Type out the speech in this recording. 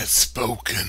has spoken.